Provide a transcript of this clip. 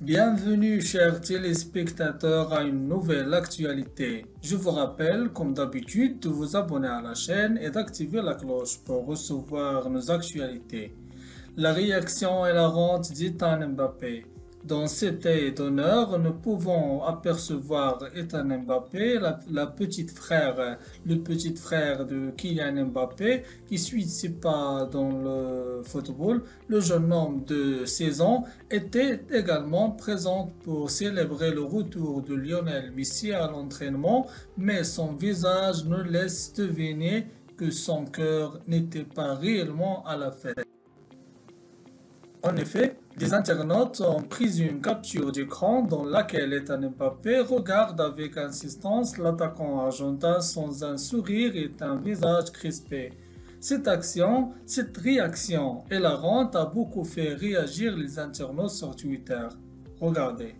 Bienvenue chers téléspectateurs à une nouvelle actualité. Je vous rappelle comme d'habitude de vous abonner à la chaîne et d'activer la cloche pour recevoir nos actualités. La réaction et la rente d'Ethan Mbappé. Dans cet d'honneur, nous pouvons apercevoir Ethan Mbappé, la, petite frère, le petit frère de Kylian Mbappé, qui suit ses pas dans le football. Le jeune homme de 16 ans était également présent pour célébrer le retour de Lionel Messi à l'entraînement, mais son visage ne laisse deviner que son cœur n'était pas réellement à la fête. En effet, des internautes ont pris une capture d'écran dans laquelle Ethan Mbappé regarde avec insistance l'attaquant argentin sans un sourire et un visage crispé. Cette action, cette réaction et la rente a beaucoup fait réagir les internautes sur Twitter. Regardez.